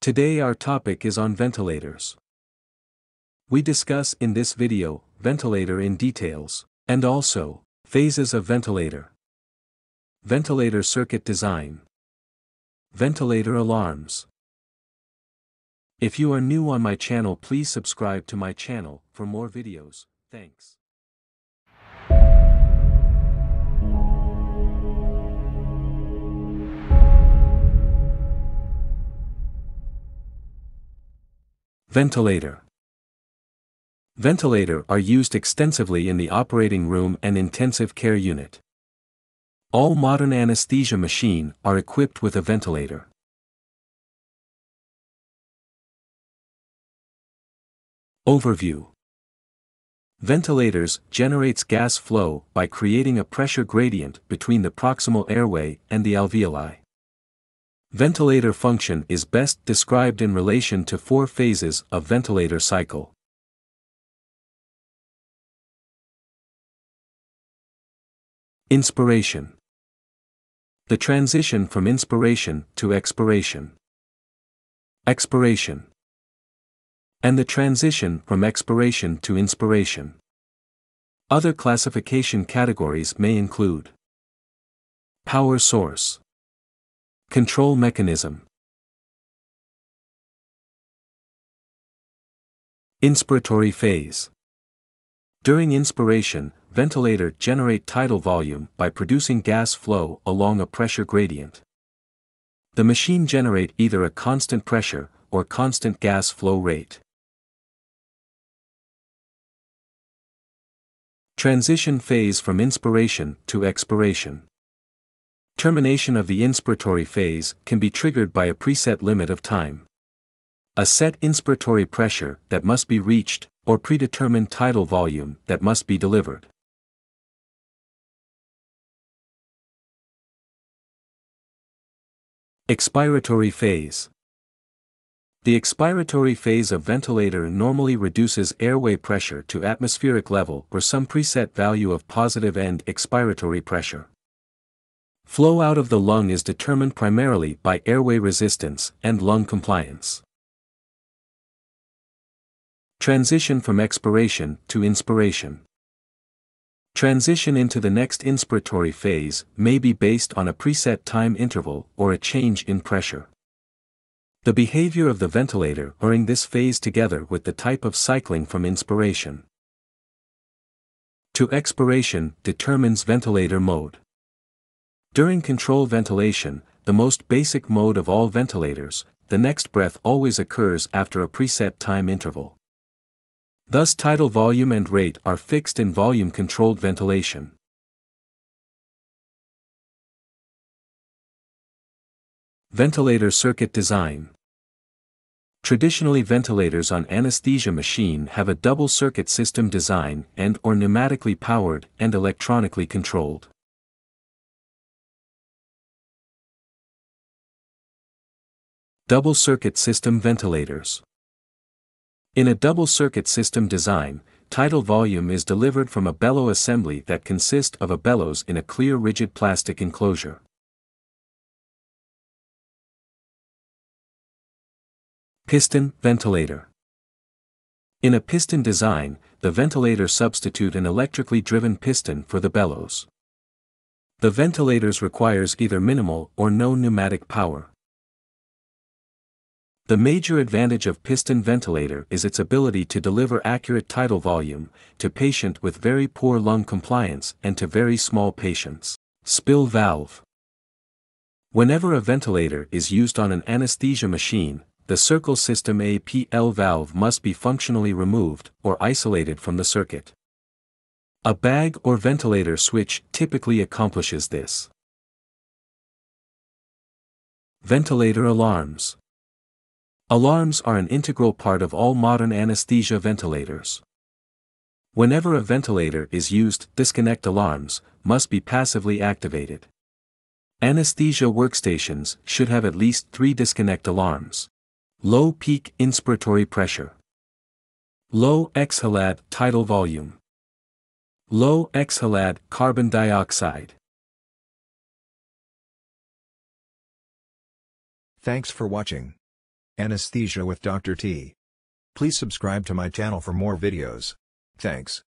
Today our topic is on ventilators. We discuss in this video, ventilator in details, and also, phases of ventilator. Ventilator circuit design. Ventilator alarms. If you are new on my channel please subscribe to my channel for more videos, thanks. Ventilator Ventilator are used extensively in the operating room and intensive care unit. All modern anesthesia machine are equipped with a ventilator. Overview Ventilators generates gas flow by creating a pressure gradient between the proximal airway and the alveoli. Ventilator function is best described in relation to four phases of ventilator cycle. Inspiration The transition from inspiration to expiration. Expiration and the transition from expiration to inspiration. Other classification categories may include Power source, Control mechanism, Inspiratory phase. During inspiration, ventilator generate tidal volume by producing gas flow along a pressure gradient. The machine generate either a constant pressure or constant gas flow rate. Transition phase from inspiration to expiration. Termination of the inspiratory phase can be triggered by a preset limit of time. A set inspiratory pressure that must be reached, or predetermined tidal volume that must be delivered. Expiratory phase. The expiratory phase of ventilator normally reduces airway pressure to atmospheric level or some preset value of positive end expiratory pressure. Flow out of the lung is determined primarily by airway resistance and lung compliance. Transition from expiration to inspiration. Transition into the next inspiratory phase may be based on a preset time interval or a change in pressure. The behavior of the ventilator during this phase together with the type of cycling from inspiration to expiration determines ventilator mode. During control ventilation, the most basic mode of all ventilators, the next breath always occurs after a preset time interval. Thus tidal volume and rate are fixed in volume-controlled ventilation. Ventilator circuit design. Traditionally ventilators on anesthesia machine have a double circuit system design and or pneumatically powered and electronically controlled. Double circuit system ventilators. In a double circuit system design, tidal volume is delivered from a bellow assembly that consists of a bellows in a clear rigid plastic enclosure. Piston ventilator. In a piston design, the ventilator substitute an electrically driven piston for the bellows. The ventilators requires either minimal or no pneumatic power. The major advantage of piston ventilator is its ability to deliver accurate tidal volume to patient with very poor lung compliance and to very small patients. Spill valve. Whenever a ventilator is used on an anesthesia machine, the circle system APL valve must be functionally removed or isolated from the circuit. A bag or ventilator switch typically accomplishes this. Ventilator alarms. Alarms are an integral part of all modern anesthesia ventilators. Whenever a ventilator is used, disconnect alarms must be passively activated. Anesthesia workstations should have at least three disconnect alarms. Low peak inspiratory pressure. Low exhaled tidal volume. Low exhaled carbon dioxide. Thanks for watching. Anesthesia with Dr. T. Please subscribe to my channel for more videos. Thanks.